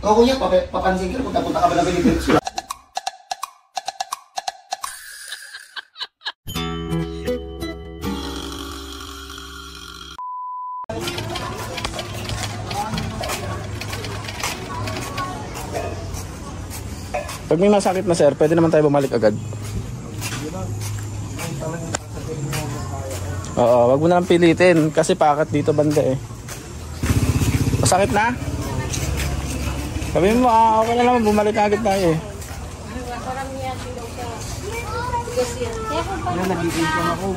O kuya, papa- papansin ka, punta-punta ka ba ng Pilipinas? Pag may masakit na sir, pwede naman tayo bumalik agad. Oo, wag mo na lang pilitin kasi pakat dito banda eh. Masakit na? Sabi mo, ah, okay na naman, bumalik na agad tayo. Yan, nag-iikam ako.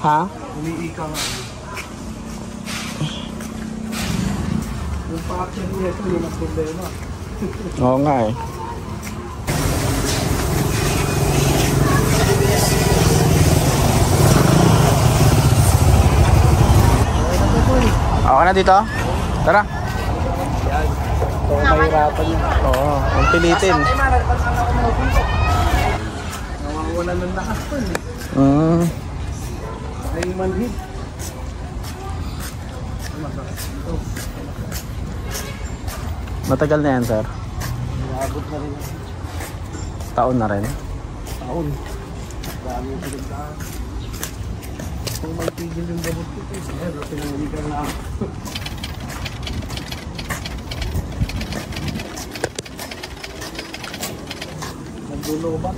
Ha? Umiikam ako. Yung pa-action niya ito, yun ang problema. Oo nga eh. Okay na dito? Tara. Ito ang mahirapan niya. Oo, huwag pilitin. Nawawala ng lakas ko eh. Mm. Ay, manhid. Matagal na yan, sir. Naabot na rin. Taon na rin. Taon. Dami yung pinagdaan. Kung may tigil yung gamot ko, eh, sir, pinangigan na ako. Nagdulobat.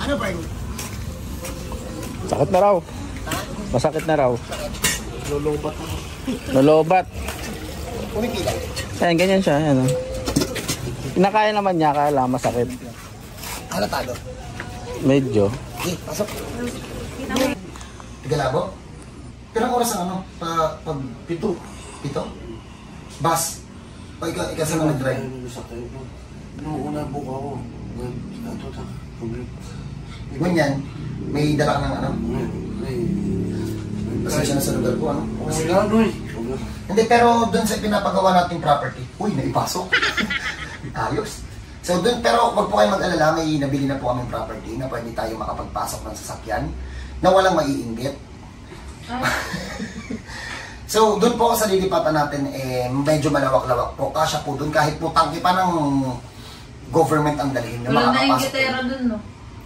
Ano ba yun? Sakit na raw. Masakit na raw. Lulubat ako. Nalobat. Pumipila. Ayan, ganyan siya. Ayan, oh. Kinakaya naman niya, kaya lang masakit. Halatado. Medyo. Eh, pasok. Tigalabo? Pirang oras ang ano? Pa, pag pito? Pito? Bus? O ikaw, ikaw sa mga nag-drive? Noong una buka ako, ito ta, problema. Ganyan, may dala ka ng ano? May... Pasensya na sa lugar ko, ano? Sigurado eh. Hindi, pero dun sa pinapagawa nating property, uy, naipasok. Ayos. So dun, pero wag po kayo mag-alala, may nabili na po kaming property na pwede tayo makapagpasok ng sasakyan na walang maiinggit. so dun po sa lilipatan natin, eh, medyo malawak-lawak po. Kasya po dun, kahit po tangki pa ng government ang dalhin Wala na yung gitera dun, no?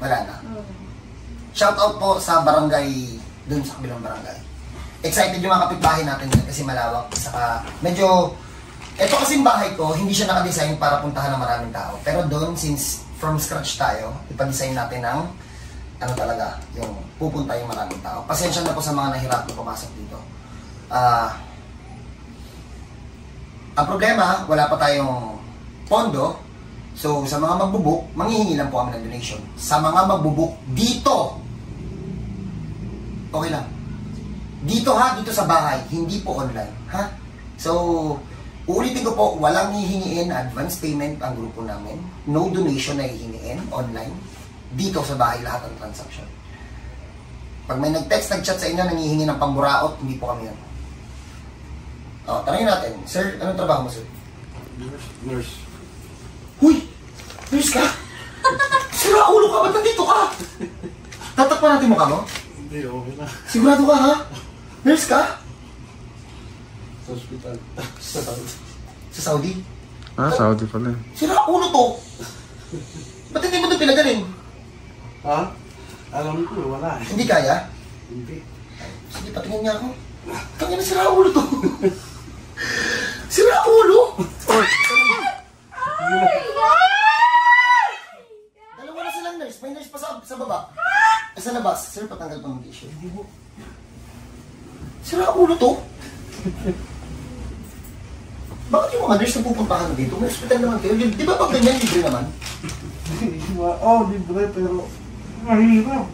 Wala na. Shout out po sa barangay, dun sa kabilang barangay. Excited yung mga kapitbahay natin kasi malawak. Saka medyo, ito kasing bahay ko, hindi siya nakadesign para puntahan ng maraming tao. Pero doon, since from scratch tayo, ipadesign natin ng ano talaga, yung pupunta yung maraming tao. Pasensya na po sa mga nahirap na pumasok dito. Ah, ang problema, wala pa tayong pondo. So, sa mga magbubuk, manghihingi lang po kami ng donation. Sa mga magbubuk dito, okay lang. Dito ha, dito sa bahay, hindi po online. Ha? So, ulitin ko po, walang hihingiin advance payment ang grupo namin. No donation na hihingiin online. Dito sa bahay lahat ang transaction. Pag may nag-text, nag-chat sa inyo, nangihingi ng pamburaot, hindi po kami yan. O, tanongin natin, Sir, anong trabaho mo, sir? Nurse. Nurse. Huy! Nurse ka? Sira ulo ka, ba't nandito ka? Tatakpan natin mukha mo? Hindi, okay na. Sigurado ka ha? Nurse ka? Sa hospital. Sa Saudi? Ah, Saudi pala. Sira ulo to! Ba't hindi mo ito pinagaling? ha? Alam ko, wala eh. Hindi kaya? Hindi. Sige, patingin niya ako. Tangin na sira ulo to. sira ulo? Dalawa na silang nurse. May nurse pa sa, sa baba. Eh, sa labas. Sir, patanggal pa ng tissue. Hindi mo. Sira ulo to. Bakit yung mga nurse na pupuntahan dito? May hospital naman kayo. Di di ba pag ganyan, libre naman? oh, libre pero mahirap.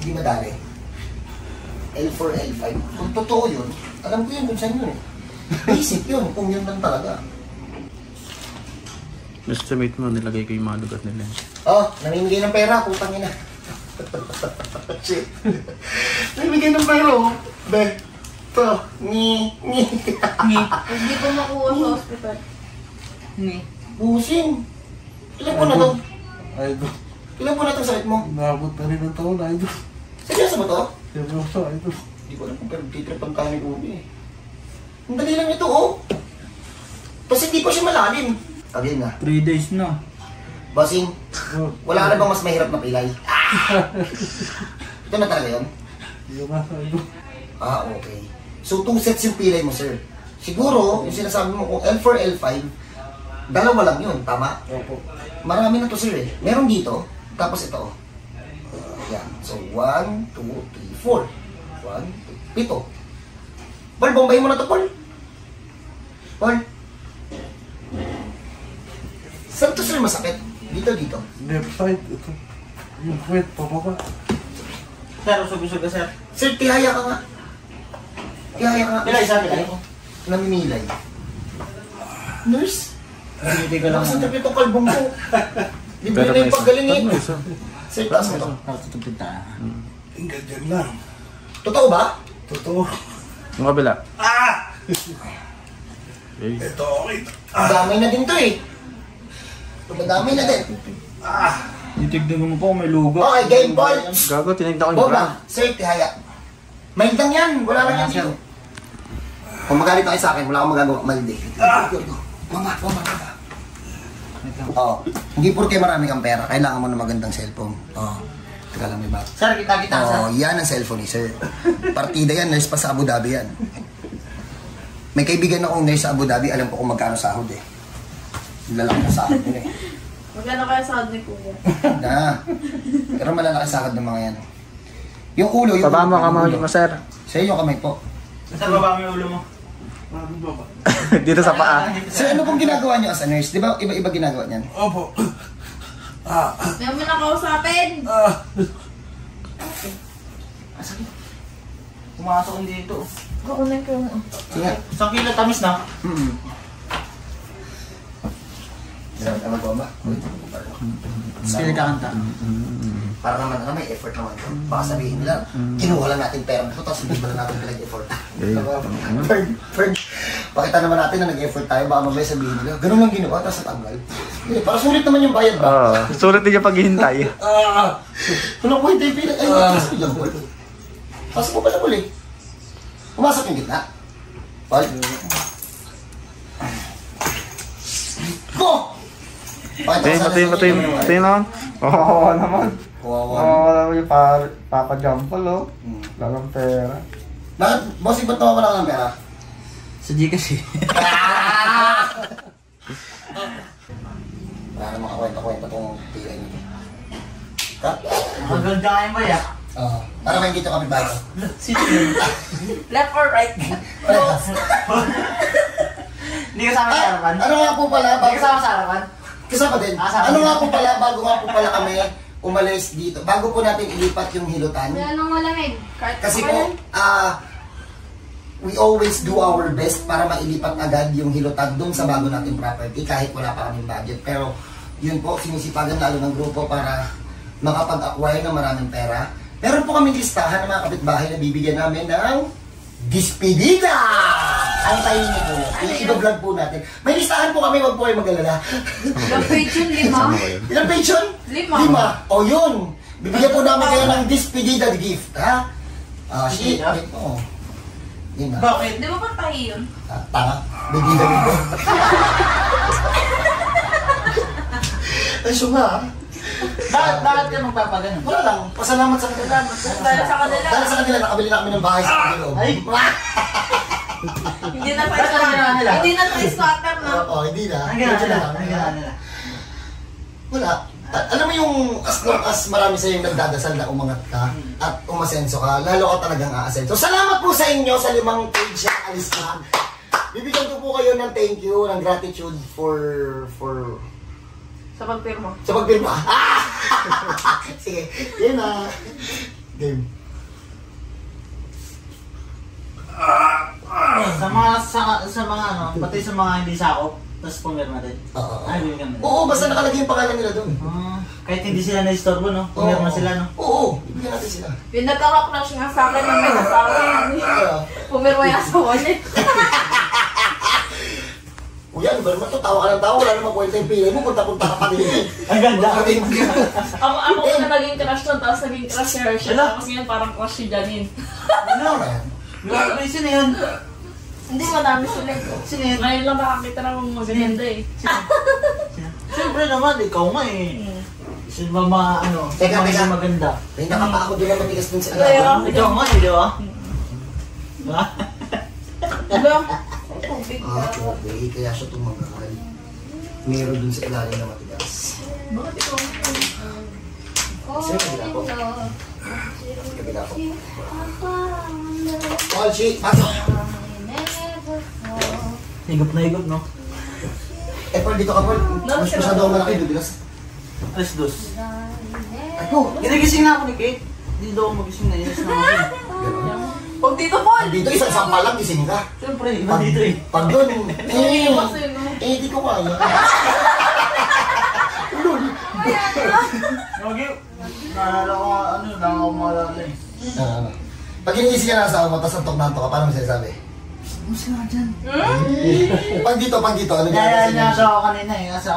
Hindi madali. L4, L5. Kung totoo yun, alam ko yun kung saan yun eh. Basic yun, kung yun lang talaga. Estimate mo, nilagay ko yung mga lugar nila. Oh, namimigay ng pera, putang ina. Shit. namimigay ng pera, oh. Be. To. Ni. Ni. Hindi ko makuha sa hospital. Ni. Busing. Ilan po na to? Idol. Ilan po na to sakit mo? Naabot na rin ang taon, idol. Seryoso ba to? Seryoso, idol. Hindi ko alam kung pero titripan tayo ni Ubi eh. Ang dali lang ito, oh. Kasi hindi pa siya malalim. Sabihin nga, 3 days na. Bossing, wala na bang mas mahirap na pilay? Ah! ito na talaga yun? Ah, okay. So, two sets yung pilay mo, sir. Siguro, yung sinasabi mo kung L4, L5, dalawa lang yun, tama? Opo. Marami na to, sir eh. Meron dito, tapos ito. oh. Yan. So, 1, 2, 3, 4. 1, 2, pito. Paul, bombay mo na to, Paul. Paul. Saan to, sir, masakit? Dito, dito. Left side, ito. Yung kwet, pababa. Sir, usog-usog ka, sir. Sir, tihaya ka nga. Tihaya ka nga. Pilay, sir, pilay. Namimilay. Nurse? Hindi ko lang. Lakas ang trip itong kalbong ko. Libre Pero na yung isa. pagaling eh. Sir, taas mo to. Yung ganyan lang. Totoo ba? Totoo. Yung kabila. Ito, okay. Damay na din to eh. Madamay na din. Titignan mo po may lugo. Okay, game ball. Gago, tinignan ko yung brand. Boba, sir, tihaya. May lang yan. Wala lang yan dito. Kung magalit kayo sa akin, wala akong magagawa. Maldi. Mama, mama, mama. Oo. Hindi porke marami kang pera, kailangan mo ng magandang cellphone. Oo. Teka lang, may bago. Sir, kita-kita, Oo, yan ang cellphone ni sir. Partida yan, nurse pa sa Abu Dhabi yan. May kaibigan akong nurse sa Abu Dhabi, alam ko kung magkano sahod eh. Lalaki na sahod nila eh. Magkano kaya sa ni Kuya? Na. Pero malalaki sahod ng mga yan. Yung ulo, yung Baba mo kamay yung mo, sir. Sa iyo kamay po. Sir, baba mo yung ulo mo. Dito sa paa. Sir, ano pong ginagawa niyo as a nurse? Di ba iba-iba ginagawa niyan? Opo. Ah, Hindi mo na kausapin! ah. Pumasok ko dito. Kukunin ko yung... Sige. Isang kilo tamis na. Mm-hmm. Grabe ka magwama. Skill kakanta. Para naman na may effort naman. Baka sabihin nila, kinuha lang natin pera nito, tapos hindi ba na natin pinag-effort. Ferd, Ferd, pakita naman natin na nag-effort tayo, baka mamaya sabihin nila, ganun lang ginawa, tapos natanggal. Hindi, para sulit naman yung bayad ba? Oo. Sulit din yung paghihintay. Ah. Walang point tayo pinag... Ay, pasok yung ball. Pasok mo pala uli. Pumasok yung gitna. Paul. Go! Sa patayin. inyo. Patayin naman. Oo naman. Kawawa. Oo naman yung pa- Papa Jampal, oh. Hmm. Lagang pera. Bakit? Bossing, ba't nawawala ka ng pera? Sa Gcash eh. Wala namang kakwenta-kwenta tong pilay nito. Cut? Maganda kayo ba ya? Oo. Para may dito kami bago. Sino yun? Left or right? Hindi kasama sa harapan? Ano nga po pala? Hindi Bago, kasama sa harapan? kasama din. Ah, Ano nga po pala? Bago nga po pala kami umalis dito. Bago po natin ilipat yung hilutan. Wala nang malamig. Kahit Kasi po, ah, we always do our best para mailipat agad yung hilotag doon sa bago nating property kahit wala pa kaming budget. Pero yun po, sinisipagan lalo ng grupo para makapag-acquire ng maraming pera. Meron po kami listahan ng mga kapitbahay na bibigyan namin ng Dispedida! Ang tayo niyo po. I-vlog po natin. May listahan po kami, wag po kayo mag-alala. Ilang page yun? Lima? Ilang page yun? Lima. Lima. O yun. Bibigyan po namin kayo ng Dispedida gift, ha? Ah, shit. Dispedida? Oo. Yun na. Bakit? Di ba pang tahi yun? Ah, tanga. Bibigyan mo. Ay, suma. Bakit, bakit ka magpapaganon? Wala lang. Pasalamat sa kanila. Dahil sa kanila. Dahil sa kanila, nakabili na kami ng bahay sa kanila. Ay! Hindi na ginawa nila? Hindi na tayo squatter na. Oo, hindi na. Ang Medyo nila? Ang nila? Wala. Alam mo yung as long as marami sa yung nagdadasal na umangat ka at umasenso ka, lalo ka talagang aasenso. Salamat po sa inyo sa limang page na alis na. Bibigyan ko po kayo ng thank you, ng gratitude for for Sa pagpirma. sa pagpirma. Ah! Sige, yun na. Game. Sa mga, sa, sa mga ano, pati sa mga hindi sakop, tapos pumirma din. Oo. Ay. Oo, basta nakalagay yung pangalan nila doon. Ah, kahit hindi sila na-istorbo, no? Pumirma sila, no? Oo, bibigyan natin sila. Yung nagkaka-crush nga sa akin ng may asawa yan. Pumirma yung asawa niya. Kuya, ano ba naman to? Tawa ka ng tawa, wala namang kwenta yung pilay mo, punta-punta ka pa din. Ang ganda. Ako, ako na naging crush nun, tapos naging crush si Hershey. Tapos ngayon parang crush si Janine. Ano? Grabe, sino yun? Hindi madami sila. Sino yun? Ngayon lang nakakita ng magaganda eh. Siyempre naman, ikaw nga eh. Sino ba mga ano? Teka, teka. maganda? May nakapa ako doon na matigas dun sa ilalim. Ikaw nga eh, di ba? Ha? Diba? Tubig Ah, okay. Kaya siya tumagal. Meron dun sa ilalim na matigas. Bakit ikaw? Sino kabila po? Kabila po. Call sheet, pasok! Higop na higop, no? Eh, Paul, dito ka, Paul. Mas masyado ako malaki, dudulas. Alas dos. Ay, po. Ginigising na ako ni Kate. Hindi daw ako magising na inis na Huwag dito po. Dito, isang sampal lang, gising ka. Siyempre, iba dito eh. Pag doon, eh, eh, di ko kaya. Yogi, naalala ko ano, lang ako maalala eh. Ah, pag iniisip ka na sa ako, tapos antok na antok ka, paano mo sinasabi? Gusto nga dyan. Pag dito, pag dito, ano Kaya ginagawa sa nasa inyo? ako kanina eh, nasa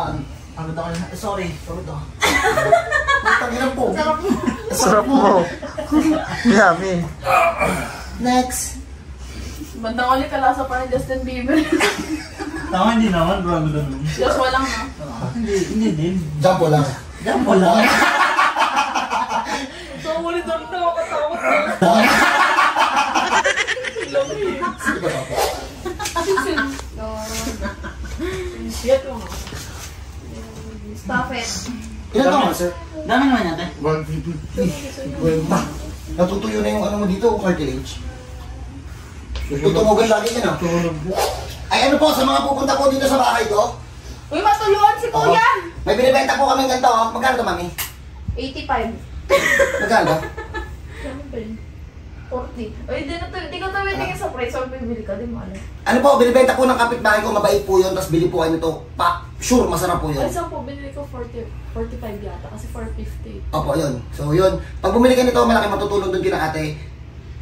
Pagod ako kanina. Sorry, pagod ako. Tanginan po. Sarap mo. Yummy. Next. Bandang ulit kalasa pa ni Justin Bieber. Tama, hindi naman, bro. Gulo nun. Joshua lang na. Hindi, hindi din. Jump lang. Mo lang. So, ulit ako nakakatakot na. Sige ba, Papa? Shit, oh. Stop it. Ilan ka, sir? Dami naman yata eh. 50. Natutuyo na yung ano mo dito, cartilage. Tutumugan lagi yan, ah. Ay, ano po, sa mga pupunta po dito sa bahay ko, Uy, matulungan si Oo. Kuya! may binibenta po kami ganito, oh. Magkano to, mami? 85. Magkano to? 40. Uy, di na to, di ko to tingin sa price. Or bibili ka, di mo alam. Ano po, binibenta po ng kapitbahay ko, mabait po yun, tapos bili po kayo nito. Pa, sure, masarap po yun. Ay, saan po, binili ko 40, 45 yata kasi 450. Opo, yun. So, yun. Pag bumili ka nito, malaki matutulong doon kina ate,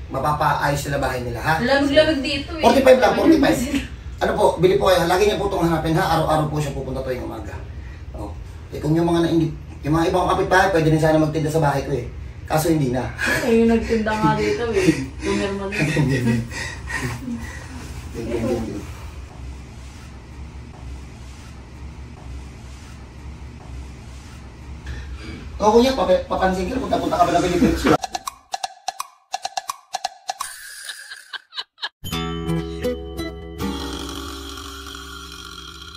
mapapaayos nila bahay nila, ha? Lamig-lamig dito eh. 45 lang, 45. Ano po, bili po kayo. Lagi niyo po itong hanapin ha. Araw-araw po siya pupunta tuwing umaga. Oh. Eh kung yung mga nainggit, yung mga ibang kapitbahay, pwede rin sana magtinda sa bahay ko eh. Kaso hindi na. Eh, yung nagtinda nga dito eh. Tumirma na. O kuya, papa, papansin ka, punta-punta ka ba ng Pilipinas?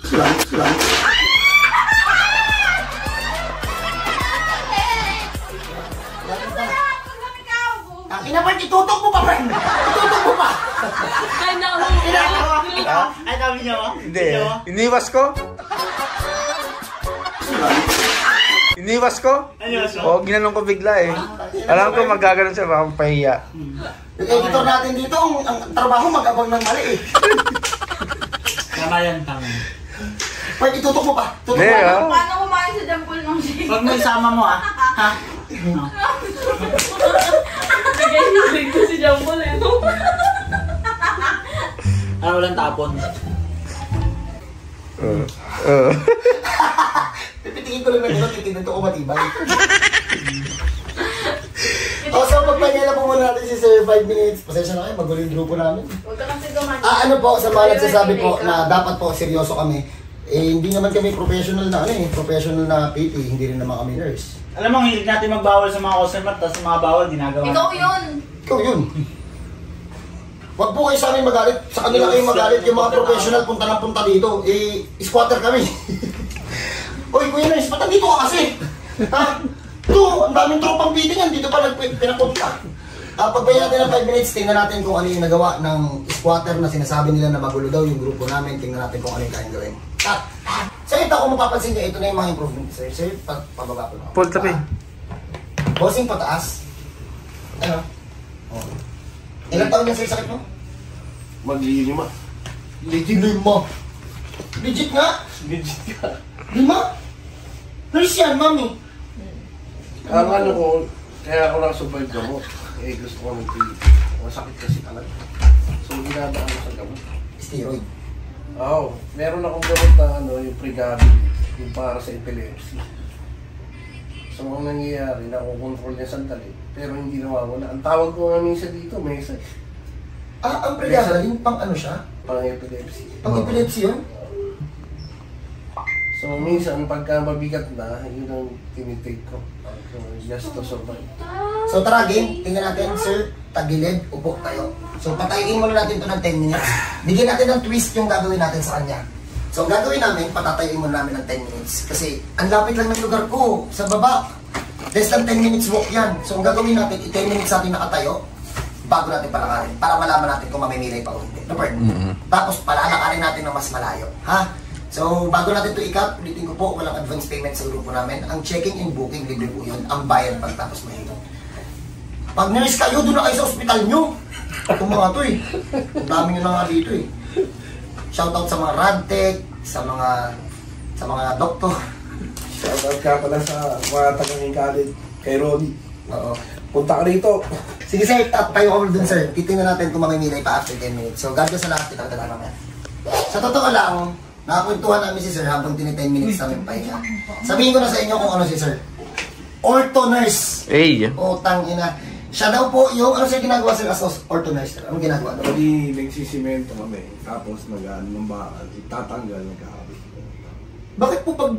Sulang, sulang. Ang ina pa, itutok mo pa, friend! Itutok mo pa! Ay, naku! Ay, niyo ah. Hindi. Iniwas ko. Oo, ginanong ko bigla eh. Alam ko magaganon siya, baka mapahiya. Yung editor natin dito, ang, ang trabaho mag-abang ng mali eh. Tama yan, tama. Pwede itutok mo pa. Tutok Hindi mo pa. ah. Paano kumain sa jampol ng shake? Huwag mo isama mo ah. Ha? Bigay hilig ko si Jumbo eh. Ano walang tapon? Oo. Oo. Pipitingin ko lang na gano'n, titignan ko kung matibay. o, so magpahinga na po muna natin si Sir 5 minutes. Pasensya na kayo, magulo yung grupo namin. Huwag ka kasi dumating. Ah, ano po, sa mga nagsasabi po na dapat po seryoso kami, eh, hindi naman kami professional na ano eh, professional na PT, hindi rin naman kami nurse. Alam mo, ang hilig natin magbawal sa mga customer, tapos sa mga bawal, ginagawa. Ikaw yun. Ikaw yun. Huwag po kayo sa amin magalit. Sa kanila kayo magalit. Yung mga professional punta ng punta dito. Eh, squatter kami. Uy, kuya nurse, ba't nandito ka kasi? Ha? Ito, ang daming tropang yan. Dito pa nag pinapunta. Ah, pagbayan natin ng 5 minutes, tingnan natin kung ano yung nagawa ng squatter na sinasabi nila na magulo daw yung grupo namin. Tingnan natin kung ano yung kayang gawin. Ah, so ito, kung mapapansin nyo, ito na yung mga improvement. Sir, sir, pa pababa ko na. Pull tapi. Bossing pataas. Ano? Oh. Ilang taon na sir sakit mo? Mag-lima. Legit. Lima. Legit nga. Legit ka. Lima? Nurse yan, mami. Ang ano ko, kaya ako nakasurvive gamot. Eh, gusto ko ng tea. Masakit kasi talaga. So, ginadaan ko sa gamot. Steroid. Oo. meron akong gamot na ano, yung Pregabil. Yung para sa epilepsy. So, ang nangyayari, nakukontrol niya sandali, pero hindi nawawala. Ang tawag ko nga minsan dito, mesa. Ah, ang Priaga, yung pang ano siya? pang epilepsy. Pang epilepsy yun? So, minsan, pagka mabigat na, yun ang tinitake ko. So, just to survive. So tara game, tingnan natin sir, tagilid, upo tayo. So patayin muna natin to ng 10 minutes. Bigyan natin ng twist yung gagawin natin sa kanya. So ang gagawin namin, patatayuin muna namin ng 10 minutes. Kasi ang lapit lang ng lugar ko, sa baba. Less than 10 minutes walk yan. So ang gagawin natin, i-10 minutes natin nakatayo, bago natin palakarin. Para malaman natin kung mamimilay pa o hindi. No, Bert? Tapos palalakarin natin ng mas malayo. Ha? So, bago natin ito ikat, ulitin ko po, walang advance payment sa grupo namin. Ang checking and booking, libre po yun. Ang bayad pagtapos mahirap. Pag nurse kayo, doon na kayo sa ospital nyo. Itong mga to eh. Ang dami nyo na nga dito eh. Shoutout sa mga radtech, sa mga sa mga doktor. Shoutout ka pala sa mga tagang college kay Ronnie. Oo. Punta ka rito. Sige sir, tap, tayo ako dun sir. Titingnan natin kung mamimilay pa after 10 minutes. So, God bless sa lahat. Kita kita naman. Sa totoo lang, nakakwentuhan namin si sir habang tini 10 minutes namin pahinga. Sabihin ko na sa inyo kung ano si sir. Ortho nurse. Eh, O, ina. Siya daw po yung, ano siya ginagawa sir as ortho nurse? Anong ginagawa daw? Hindi nagsisimento kami. Tapos nag-ano ng bakal. Tatanggal, nagkakabit. Bakit po pag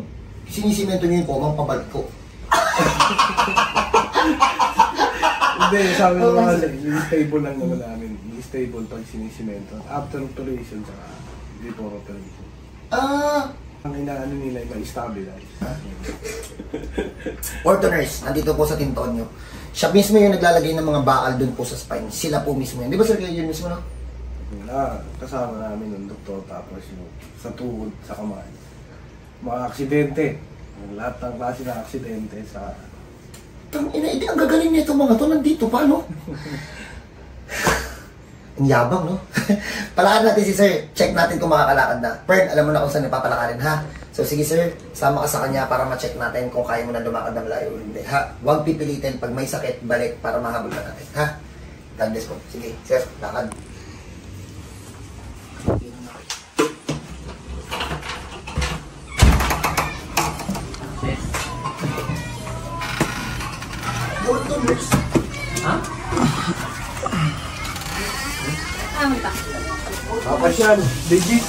sinisimento niyo yung komang pabalik ko? Hindi, sabi ko nga, stable lang naman namin. Stable pag sinisimento. After operation, saka before operation. Ah, Ang inaano nila ay ma-stabilize. ortho nurse, nandito po sa Tintonyo. Siya mismo yung naglalagay ng mga bakal dun po sa spine. Sila po mismo yun. Di ba sir, kayo yun mismo no? Ah, kasama namin ng doktor tapos yung sa tuhod, sa kamay. Mga aksidente. Lahat ng klase ng aksidente sa Tang ina, edi ang gagaling nito mga to nandito pa, no? ang yabang, no? Palakad natin si sir. Check natin kung makakalakad na. Pern, alam mo na kung saan napapalakarin, ha? So, sige sir, sama ka sa kanya para ma-check natin kung kaya mo na lumakad ng malayo hindi, ha? Huwag pipilitin pag may sakit, balik para mahabol ka natin, ha? God bless po. Sige, sir, lakad. Tapos yan, legit.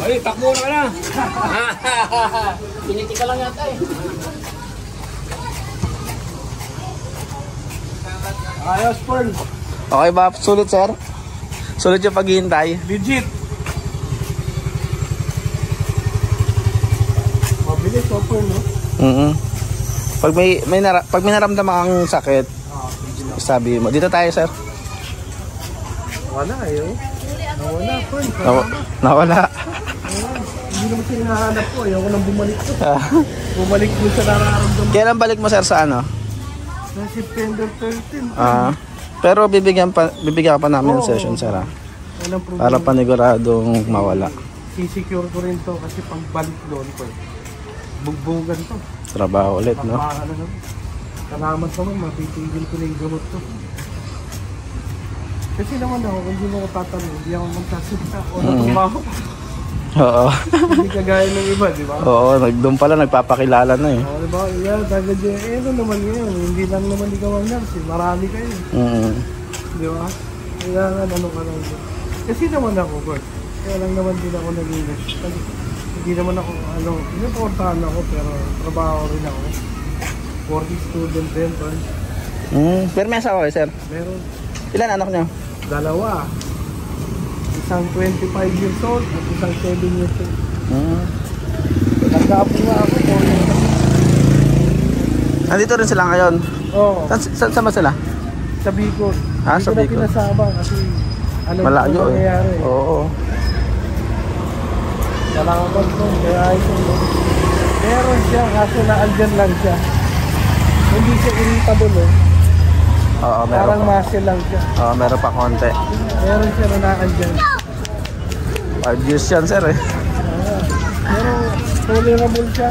Ay, takbo na ka na. Piniti ka lang yata eh. Ayos, Pearl. Okay ba? Sulit, sir? Sulit yung paghihintay. Legit. Mabilis, oh, Pearl, no? Mm Pag may, may nara- pag may naramdaman kang sakit, sabi mo. Dito tayo, sir. Wala, eh, oh. Nawala, Pearl. Naw- nawala. Hindi naman siya hinahanap ko. Ayoko nang bumalik ko. bumalik ko sa nararamdaman Kailan balik mo, sir, sa ano? na September 13. Ah. pero bibigyan pa bibigyan ka pa namin ng Oo. session, sir. ah. Walang problema. Para paniguradong mawala. Sisecure ko rin to kasi pang balik doon ko. eh. Bugbugan to. Trabaho ulit, no? Pagmahal na naman. Kalamat naman, mapitigil ko na yung gamot to. Kasi naman ako, kung hindi mo ko tatanong, hindi ako magsasalita o natumaho. Oo. hindi kagaya ng iba, di ba? Oo, nag doon pala nagpapakilala na eh. O, di ba? Yeah, tagad yun. Eh, ano naman ngayon? Hindi lang naman ikaw ang nurse. eh. Marami kayo. Mm. Di ba? Kailangan ano ka lang. Kasi naman ako, Bert. Kaya lang naman din ako nag-inis. Kasi hindi naman ako, ano, inuportahan ako, pero trabaho rin ako. Working student din, Bert. Mm. Pero may asawa kayo, sir. Meron Ilan anak niyo? dalawa. Isang 25 years old at isang 7 years old. Mm. Nagkaapo nga ako, 4 years. Nandito rin sila ngayon. Oo, Saan, saan, saan ba sila? sa Bicol. Ah, Hindi sa ko na Bicol. pinasama kasi alam ko Malayo ano nangyayari. eh. Oo. Salamat po, kaya ito. Meron siya, kaso naandyan lang siya. Hindi siya irritable eh. Oo, meron Parang pa. muscle lang siya. Oo, meron pa konti. Meron siya na naandyan. 5 years yan, sir eh. Pero tolerable siya.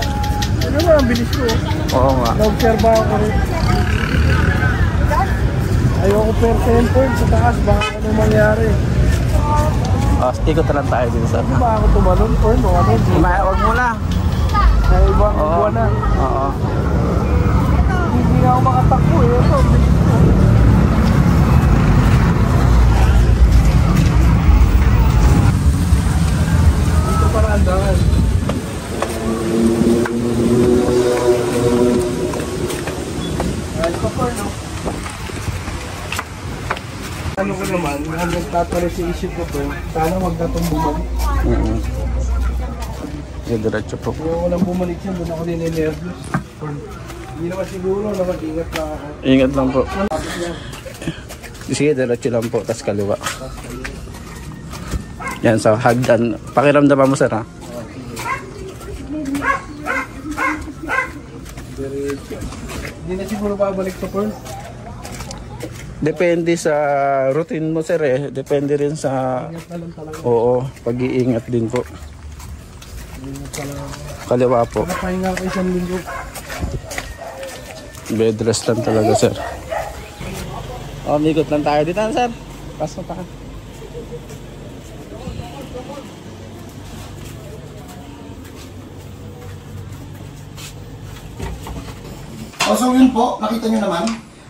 Ano ba, ang bilis ko. oh. Oo nga. Na-observe ako rin. Ayoko per temper sa taas, baka ano mangyari. Oh, ikot na lang tayo dito sa... Hindi ba ako tumalon or no? Ano? Ma, wag muna. Sa ibang Oo. buwan na. Oo. Ako makatakbo eh. Ito, bilis ko. Dito para andangan. Ayos pa pa, no? Ano ko naman, hanggang tatalo sa isip ko to, sana wag na itong bumalik. Mm-hmm. Sige, diretso po. Kung walang bumalik siya, doon ako nininervous. Hindi naman siguro na mag-ingat lang ako. Ingat lang po. Sige, diretso lang po, tas kaliwa. Yan, sa hagdan. Pakiramdaman mo, sir, ha? Hindi na siguro babalik to Pearl. Depende sa routine mo, sir, eh. Depende rin sa... Oo, pag-iingat din po. Kaliwa po. Nakapahinga ako isang linggo. Bed rest lang talaga, sir. Oh, mikot lang tayo dito, sir. Pasok pa. O so yun po, nakita nyo naman,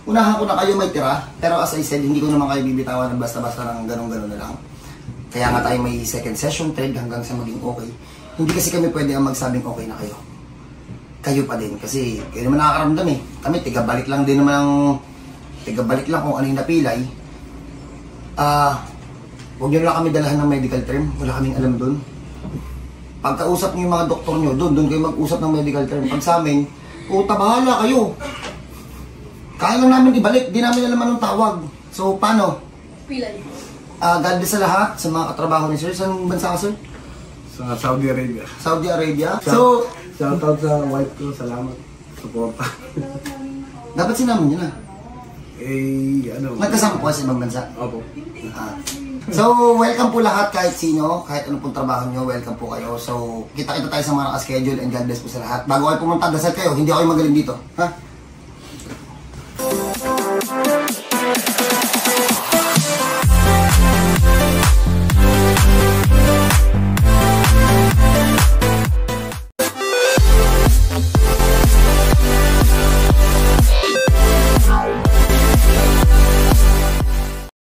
unahan ko na kayo may tira, pero as I said, hindi ko naman kayo bibitawan ng basta-basta ng ganun-ganun na lang. Kaya nga tayo may second session, third, hanggang sa maging okay. Hindi kasi kami pwede ang magsabing okay na kayo. Kayo pa din, kasi kayo naman nakakaramdam eh. Kami, tigabalik lang din naman ang, tigabalik lang kung ano yung napilay. Ah, huwag nyo lang kami dalahan ng medical term, wala kaming alam dun. Pagkausap niyo yung mga doktor nyo, doon, doon kayo mag-usap ng medical term. Pag sa amin, puta bahala kayo. Kaya lang namin ibalik, di namin alam anong tawag. So, paano? Pilay. Ah, God bless sa lahat, sa mga katrabaho ni Sir. Saan bansa ka, Sir? Sa Saudi Arabia. Saudi Arabia. So, Shoutout sa wife ko, salamat. Suporta. dapat sinamin nyo na. eh, ano? Nagkasama po kasi ibang bansa. Opo. Ah. So, welcome po lahat kahit sino, kahit ano pong trabaho nyo, welcome po kayo. So, kita-kita tayo sa mga nakaschedule and God bless po sa lahat. Bago kayo pumunta, dasal kayo, hindi ako yung magaling dito. Ha?